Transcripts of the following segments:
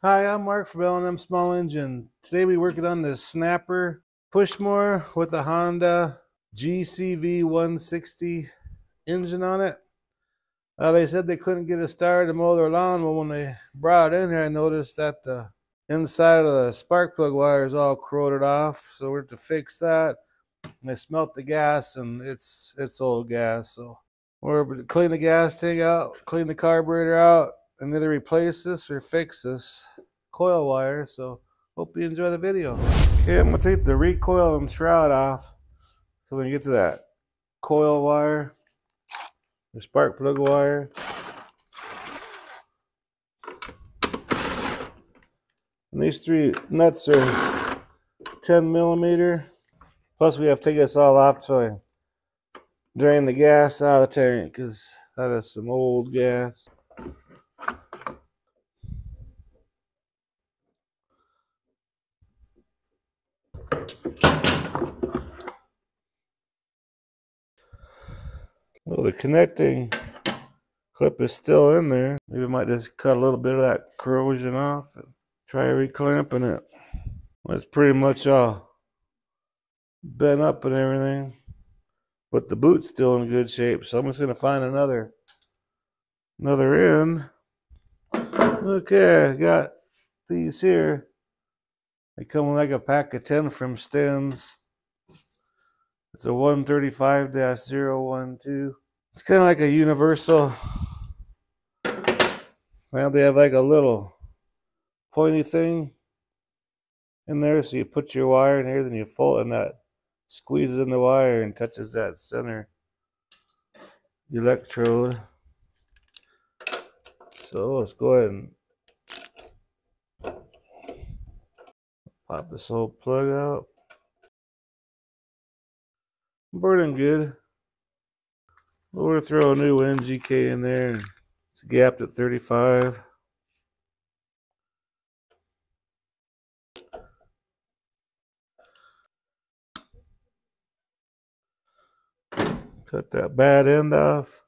Hi, I'm Mark from L&M Small Engine. Today we're working on the Snapper Pushmower with a Honda GCV 160 engine on it. Uh, they said they couldn't get it started to mow their lawn, but when they brought it in here, I noticed that the inside of the spark plug wire is all corroded off. So we're to fix that. They smelt the gas, and it's it's old gas. So we're clean the gas tank out, clean the carburetor out, and either replace this or fix this coil wire. So hope you enjoy the video. Okay, I'm gonna take the recoil and shroud off. So when you get to that coil wire, the spark plug wire. And these three nuts are 10 millimeter. Plus we have to take this all off so I drain the gas out of the tank because that is some old gas. The connecting clip is still in there. Maybe I might just cut a little bit of that corrosion off and try reclamping it. It's pretty much all bent up and everything. But the boot's still in good shape, so I'm just gonna find another another end. Okay, got these here. They come like a pack of 10 from Stens. It's a 135-012. It's kind of like a universal. Well, they have like a little pointy thing in there. So you put your wire in here, then you fold and that squeezes in the wire and touches that center electrode. So let's go ahead and pop this whole plug out. Burning good. We'll throw a new NGK in there. It's gapped at 35. Cut that bad end off.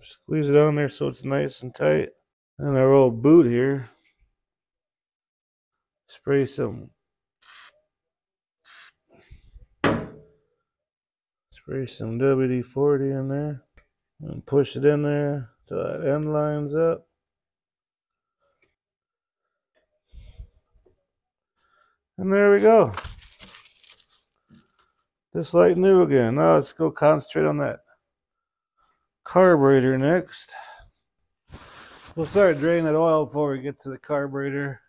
Squeeze it on there so it's nice and tight. And our old boot here. Spray some. Spray some WD-40 in there. And push it in there till that end lines up. And there we go. Just like new again. Now let's go concentrate on that carburetor next. We'll start draining that oil before we get to the carburetor.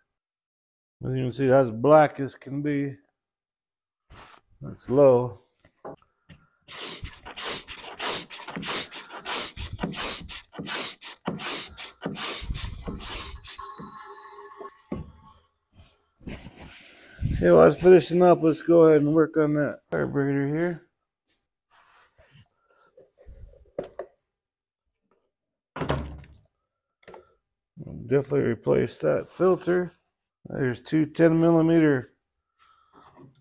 As you can see, that's black as can be. That's low. Okay, while I was finishing up, let's go ahead and work on that carburetor here. definitely replace that filter. There's two 10 millimeter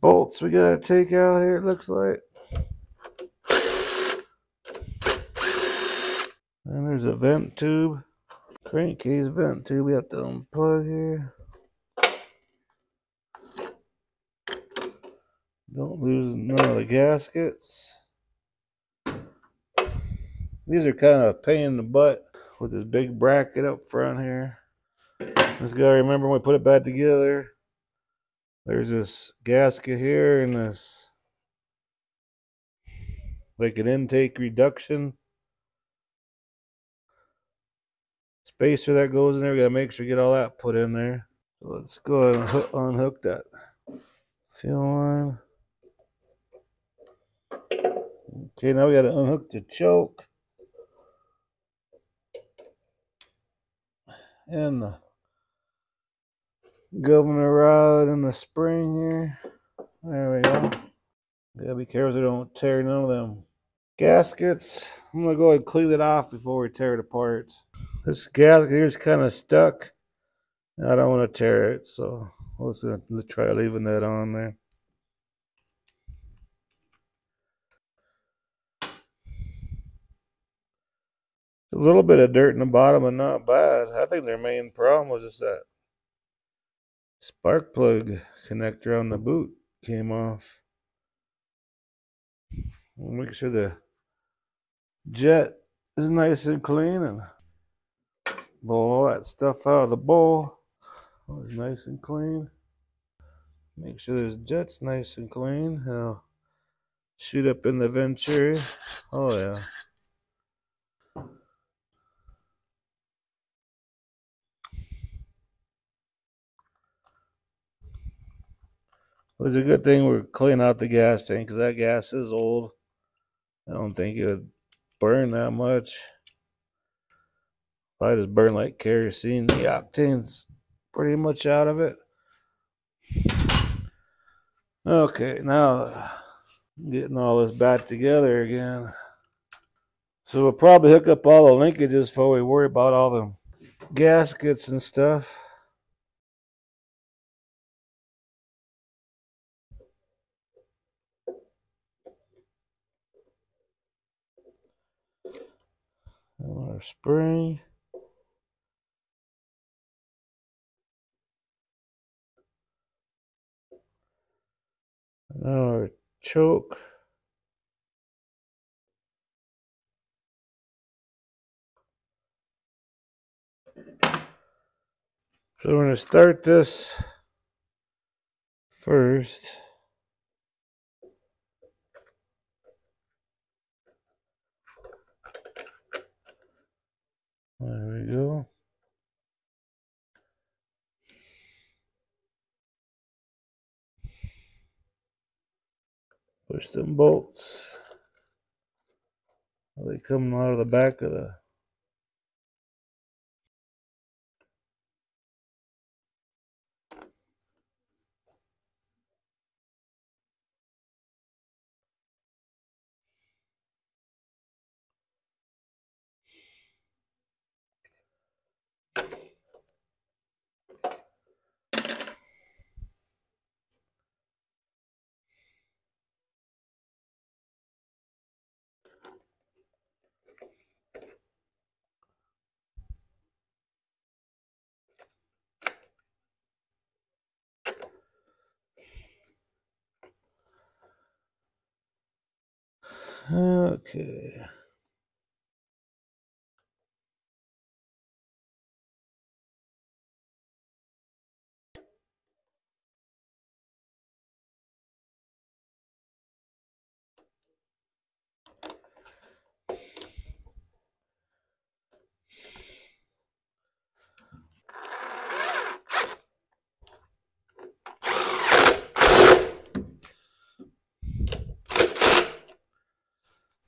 bolts we got to take out here, it looks like. And there's a vent tube, crankcase vent tube we have to unplug here. Don't lose none of the gaskets. These are kind of a pain in the butt with this big bracket up front here. Just gotta remember when we put it back together. There's this gasket here and this like an intake reduction spacer that goes in there. We gotta make sure we get all that put in there. So let's go ahead and unhook that fuel line. Okay, now we gotta unhook the choke. and the Governor Rod in the spring here. There we go. Gotta be careful they don't tear none of them. Gaskets. I'm gonna go ahead and clean it off before we tear it apart. This gasket here's kind of stuck. I don't want to tear it, so I'm just gonna try leaving that on there. A little bit of dirt in the bottom, but not bad. I think their main problem was just that spark plug connector on the boot came off. Make sure the jet is nice and clean and blow that stuff out of the bowl. Always nice and clean. Make sure this jet's nice and clean. I'll shoot up in the Venturi. Oh yeah. It was a good thing we're cleaning out the gas tank because that gas is old. I don't think it would burn that much. I just burn like kerosene. The octane's pretty much out of it. Okay, now getting all this back together again. So we'll probably hook up all the linkages before we worry about all the gaskets and stuff. Our spring. Our choke. So we're going to start this first. There we go. Push them bolts. Are they coming out of the back of the Okay.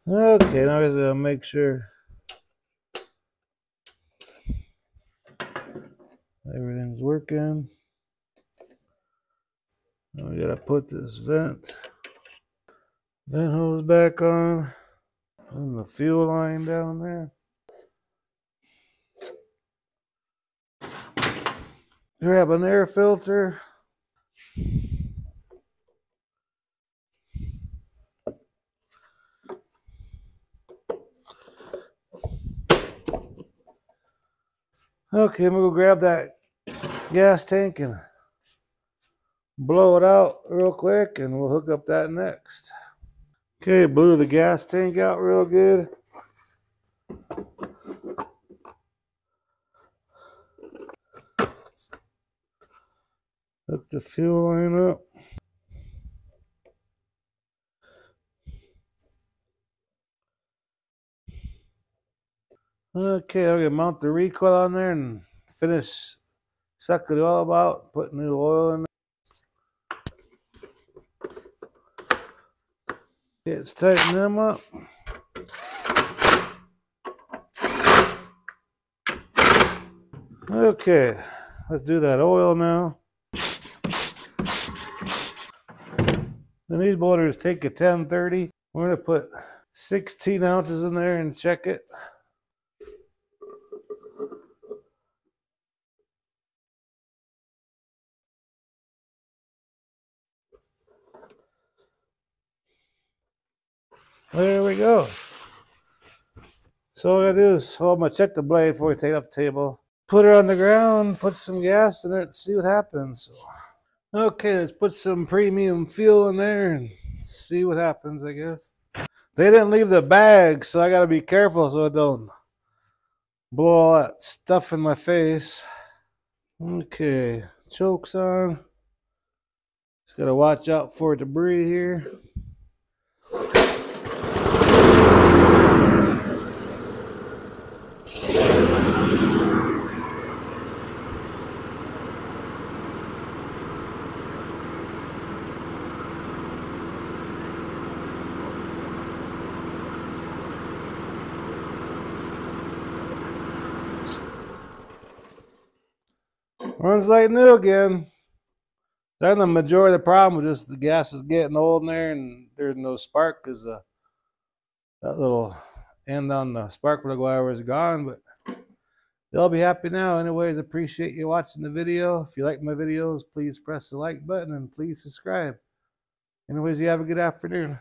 Okay, now I gotta make sure everything's working. Now we gotta put this vent vent hose back on and the fuel line down there. Grab an air filter. Okay, I'm gonna go grab that gas tank and blow it out real quick and we'll hook up that next. Okay, blew the gas tank out real good. Hook the fuel line up. Okay, I'm gonna mount the recoil on there and finish sucking it all out, put new oil in there. Let's tighten them up. Okay, let's do that oil now. And these motors take a 1030. We're gonna put 16 ounces in there and check it. There we go. So all I do is, well, I'm gonna check the blade before we take it off the table. Put her on the ground, put some gas in it, see what happens. Okay, let's put some premium fuel in there and see what happens, I guess. They didn't leave the bag, so I gotta be careful so I don't blow all that stuff in my face. Okay, chokes on. Just gotta watch out for debris here. Runs like new again. Then the majority of the problem was just the gas is getting old in there and there's no spark because uh, that little end on the spark plug wire was gone. But they'll be happy now. Anyways, appreciate you watching the video. If you like my videos, please press the like button and please subscribe. Anyways, you have a good afternoon.